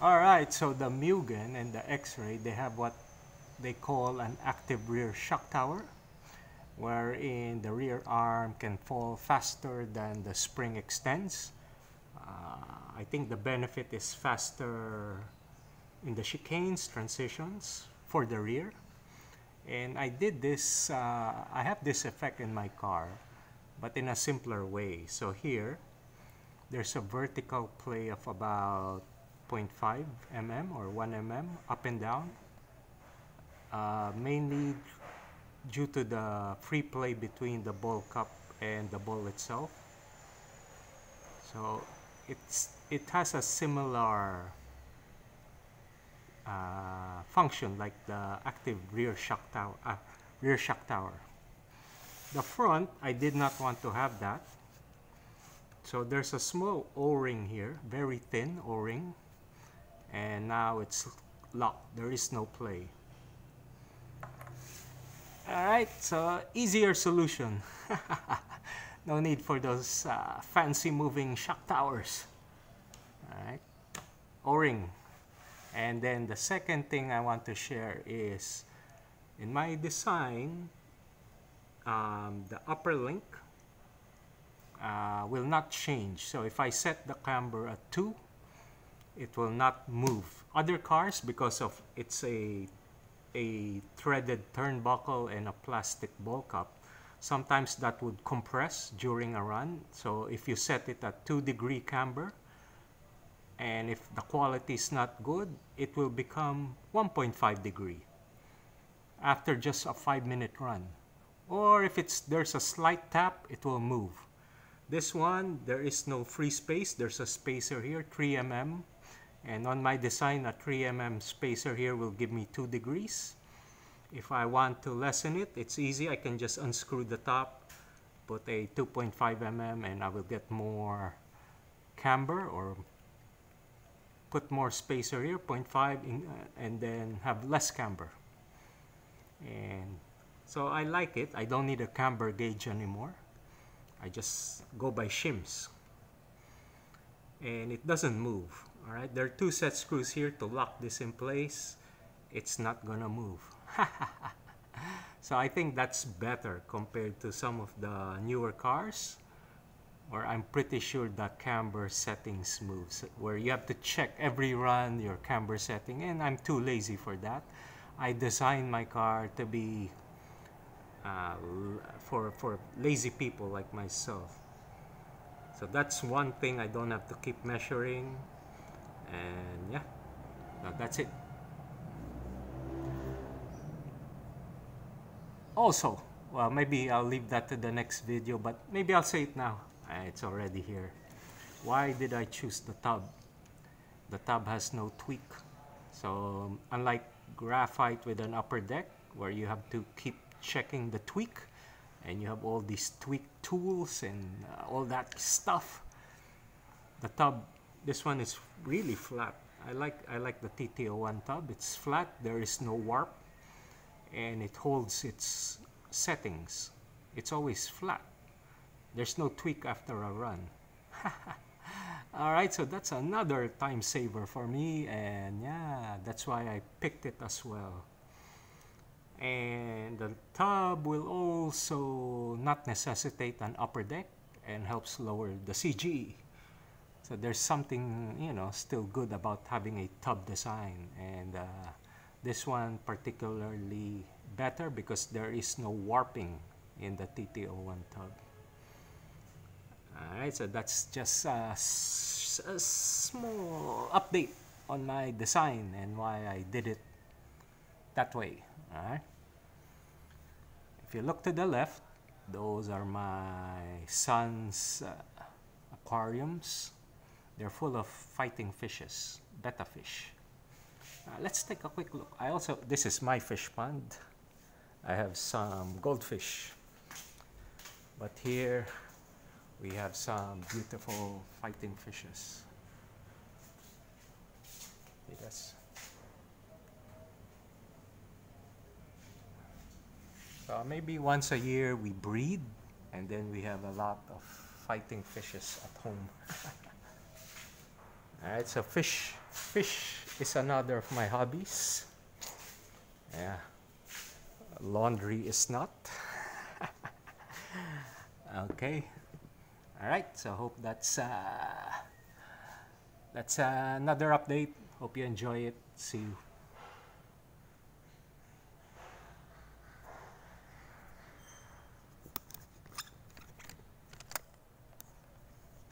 All right, so the Mugen and the X-Ray, they have what they call an active rear shock tower, wherein the rear arm can fall faster than the spring extends. Uh, I think the benefit is faster in the chicanes, transitions for the rear. And I did this, uh, I have this effect in my car, but in a simpler way. So here, there's a vertical play of about 0.5 mm or 1 mm up and down, uh, mainly due to the free play between the ball cup and the ball itself. So it's it has a similar uh, function like the active rear shock tower. Uh, rear shock tower. The front, I did not want to have that. So there's a small O-ring here, very thin O-ring, and now it's locked. There is no play. All right, so easier solution. no need for those uh, fancy moving shock towers. All right, O-ring. And then the second thing I want to share is in my design, um, the upper link uh, will not change. So if I set the camber at 2, it will not move. Other cars, because of it's a a threaded turnbuckle and a plastic ball cup, sometimes that would compress during a run. So if you set it at 2 degree camber, and if the quality is not good, it will become 1.5 degree after just a 5 minute run. Or if it's there's a slight tap, it will move. This one, there is no free space. There's a spacer here, 3 mm and on my design, a 3 mm spacer here will give me 2 degrees. If I want to lessen it, it's easy. I can just unscrew the top, put a 2.5 mm, and I will get more camber or put more spacer here, 0.5, in, uh, and then have less camber. And so I like it. I don't need a camber gauge anymore. I just go by shims. And it doesn't move. All right, there are two set screws here to lock this in place. It's not gonna move. so I think that's better compared to some of the newer cars or I'm pretty sure the camber settings moves where you have to check every run your camber setting and I'm too lazy for that. I designed my car to be uh, for, for lazy people like myself. So that's one thing I don't have to keep measuring and yeah that's it. Also well maybe I'll leave that to the next video but maybe I'll say it now. Uh, it's already here. Why did I choose the tub? The tub has no tweak. So unlike graphite with an upper deck where you have to keep checking the tweak and you have all these tweak tools and uh, all that stuff the tub this one is really flat. I like I like the TT01 tub. It's flat. There is no warp, and it holds its settings. It's always flat. There's no tweak after a run. All right, so that's another time saver for me, and yeah, that's why I picked it as well. And the tub will also not necessitate an upper deck and helps lower the CG. So there's something, you know, still good about having a tub design. And uh, this one particularly better because there is no warping in the TT01 tub. Alright, so that's just a, a small update on my design and why I did it that way. Alright. If you look to the left, those are my son's uh, aquariums. They're full of fighting fishes, betta fish. Uh, let's take a quick look. I also, this is my fish pond. I have some goldfish. But here we have some beautiful fighting fishes. Yes. So maybe once a year we breed and then we have a lot of fighting fishes at home. Alright, so fish Fish is another of my hobbies. Yeah. Laundry is not. okay. All right. So hope that's uh, that's uh, another update. Hope you enjoy it. See you.